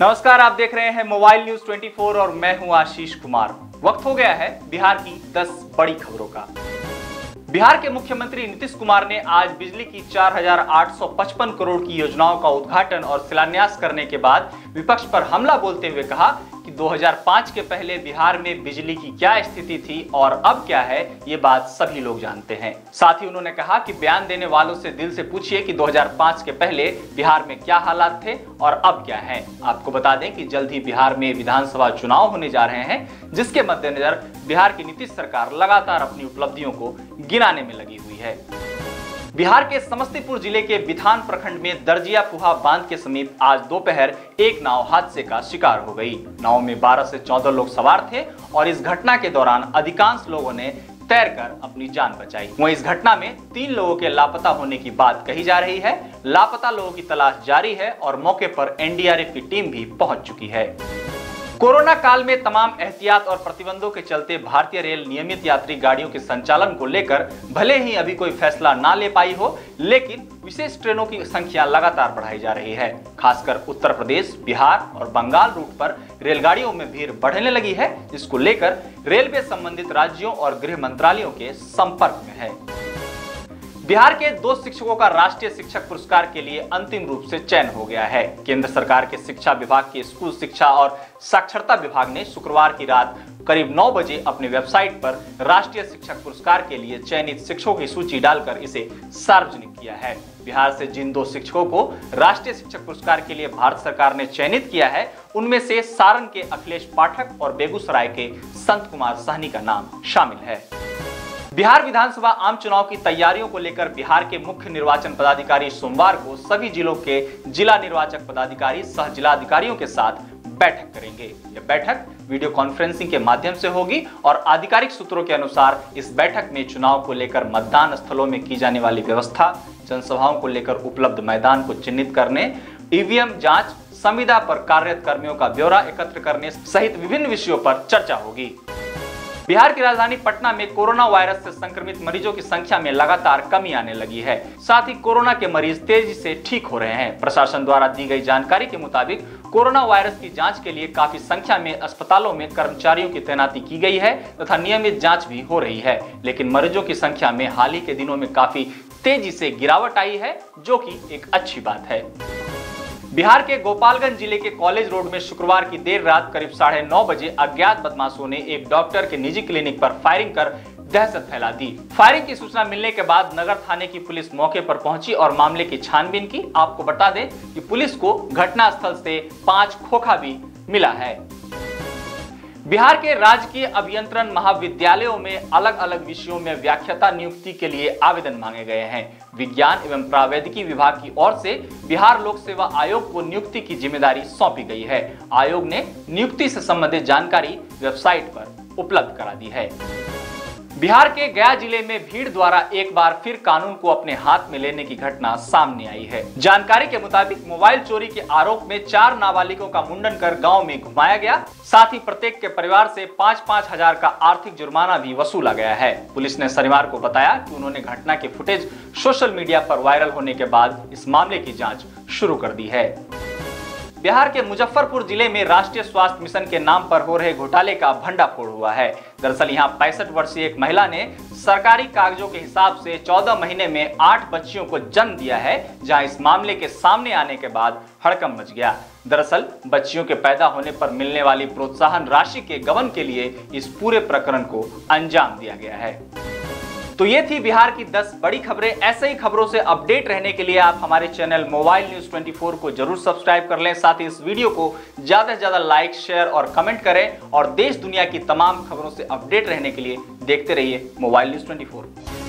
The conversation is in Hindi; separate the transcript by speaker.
Speaker 1: नमस्कार आप देख रहे हैं मोबाइल न्यूज़ 24 और मैं हूँ आशीष कुमार। वक्त हो गया है बिहार की 10 बड़ी खबरों का। बिहार के मुख्यमंत्री नीतीश कुमार ने आज बिजली की 4,855 करोड़ की योजनाओं का उद्घाटन और शिलान्यास करने के बाद विपक्ष पर हमला बोलते हुए कहा कि 2005 के पहले बिहार में बिजली की क्या स्थिति थी और अब क्या है, ये बात सभी लोग जानते हैं। साथ ही उन्होंने कहा कि बयान देने वालों से दिल से पूछिए कि 2005 के पहले बिहार में क्या हालात थे और अब क्या है। आपको बता दें कि जल्द ही बिहार में विधानसभा चुनाव होने जा रहे हैं, जिसके मद्देनजर बिहार की नीतीश सरकार लगातार अपनी उपलब्धियों को गिनाने में लगी हुई है। बिहार के समस्तीपुर ज़िले के बिथान प्रखंड में दर्जिया कुहा बाँध के समीप आज दोपहर एक नाव हादसे का शिकार हो गई। नाव में 12 से 14 लोग सवार थे और इस घटना के दौरान अधिकांश लोगों ने तैरकर अपनी जान बचाई। वहीं इस घटना में तीन लोगों के लापता होने की बात कही जा रही है। लापता लोगों की तलाश जारी है और मौके पर एनडीआरएफ की टीम भी पहुँच चुकी है। कोरोना काल में तमाम एहतियात और प्रतिबंधों के चलते भारतीय रेल नियमित यात्री गाड़ियों के संचालन को लेकर भले ही अभी कोई फैसला ना ले पाई हो, लेकिन विशेष ट्रेनों की संख्या लगातार बढ़ाई जा रही है। खासकर उत्तर प्रदेश, बिहार और बंगाल रूट पर रेलगाड़ियों में भीड़ बढ़ने लगी है, जिसको लेकर रेलवे संबंधित राज्यों और गृह मंत्रालयों के संपर्क में है। बिहार के दो शिक्षकों का राष्ट्रीय शिक्षक पुरस्कार के लिए अंतिम रूप से चयन हो गया है। केंद्र सरकार के शिक्षा विभाग के स्कूल शिक्षा और साक्षरता विभाग ने शुक्रवार की रात करीब 9 बजे अपने वेबसाइट पर राष्ट्रीय शिक्षक पुरस्कार के लिए चयनित शिक्षकों की सूची डालकर इसे सार्वजनिक किया है। बिहार से जिन दो शिक्षकों को राष्ट्रीय शिक्षक पुरस्कार के लिए भारत सरकार ने चयनित किया है, उनमें से सारण के अखिलेश पाठक और बेगूसराय के संत कुमार सहनी का नाम शामिल है। बिहार विधानसभा आम चुनाव की तैयारियों को लेकर बिहार के मुख्य निर्वाचन पदाधिकारी सोमवार को सभी जिलों के जिला निर्वाचक पदाधिकारी सह जिलाधिकारियों के साथ बैठक करेंगे। यह बैठक वीडियो कॉन्फ्रेंसिंग के माध्यम से होगी और आधिकारिक सूत्रों के अनुसार इस बैठक में चुनाव को लेकर मतदान स्थलों में की जाने वाली व्यवस्था, जनसभाओं को लेकर उपलब्ध मैदान को चिन्हित करने, ईवीएम जाँच, संविदा पर कार्यरत कर्मियों का ब्यौरा एकत्र करने सहित विभिन्न विषयों पर चर्चा होगी। बिहार की राजधानी पटना में कोरोना वायरस से संक्रमित मरीजों की संख्या में लगातार कमी आने लगी है। साथ ही कोरोना के मरीज़ तेज़ी से ठीक हो रहे हैं। प्रशासन द्वारा दी गई जानकारी के मुताबिक कोरोना वायरस की जाँच के लिए काफ़ी संख्या में अस्पतालों में कर्मचारियों की तैनाती की गई है तथा नियमित जाँच भी हो रही है। लेकिन मरीजों की संख्या में हाल ही के दिनों में काफ़ी तेज़ी से गिरावट आई है, जो की एक अच्छी बात है। बिहार के गोपालगंज ज़िले के कॉलेज रोड में शुक्रवार की देर रात करीब साढ़े नौ बजे अज्ञात बदमाशों ने एक डॉक्टर के निजी क्लिनिक पर फायरिंग कर दहशत फैला दी। फायरिंग की सूचना मिलने के बाद नगर थाने की पुलिस मौके पर पहुँची और मामले की छानबीन की। आपको बता दें कि पुलिस को घटनास्थल से पाँच खोखा भी मिला है। बिहार के राजकीय अभियंत्रण महाविद्यालयों में अलग अलग विषयों में व्याख्याता नियुक्ति के लिए आवेदन मांगे गए हैं। विज्ञान एवं प्रावैधिकी विभाग की ओर से बिहार लोक सेवा आयोग को नियुक्ति की ज़िम्मेदारी सौंपी गई है। आयोग ने नियुक्ति से संबंधित जानकारी वेबसाइट पर उपलब्ध करा दी है। बिहार के गया ज़िले में भीड़ द्वारा एक बार फिर कानून को अपने हाथ में लेने की घटना सामने आई है। जानकारी के मुताबिक मोबाइल चोरी के आरोप में चार नाबालिगों का मुंडन कर गाँव में घुमाया गया। साथ ही प्रत्येक के परिवार से पाँच पाँच हज़ार का आर्थिक जुर्माना भी वसूला गया है। पुलिस ने शनिवार को बताया कि उन्होंने घटना के फुटेज सोशल मीडिया पर वायरल होने के बाद इस मामले की जाँच शुरू कर दी है। बिहार के मुजफ्फरपुर ज़िले में राष्ट्रीय स्वास्थ्य मिशन के नाम पर हो रहे घोटाले का भंडाफोड़ हुआ है। दरअसल यहाँ पैंसठ वर्षीय एक महिला ने सरकारी कागजों के हिसाब से 14 महीने में आठ बच्चियों को जन्म दिया है, जहाँ इस मामले के सामने आने के बाद हड़कम मच गया। दरअसल, बच्चियों के पैदा होने पर मिलने वाली प्रोत्साहन राशि के गबन के लिए इस पूरे प्रकरण को अंजाम दिया गया है। तो ये थी बिहार की 10 बड़ी खबरें। ऐसे ही खबरों से अपडेट रहने के लिए आप हमारे चैनल मोबाइल न्यूज़ 24 को ज़रूर सब्सक्राइब कर लें। साथ ही इस वीडियो को ज़्यादा से ज़्यादा लाइक, शेयर और कमेंट करें और देश दुनिया की तमाम खबरों से अपडेट रहने के लिए देखते रहिए मोबाइल न्यूज़ 24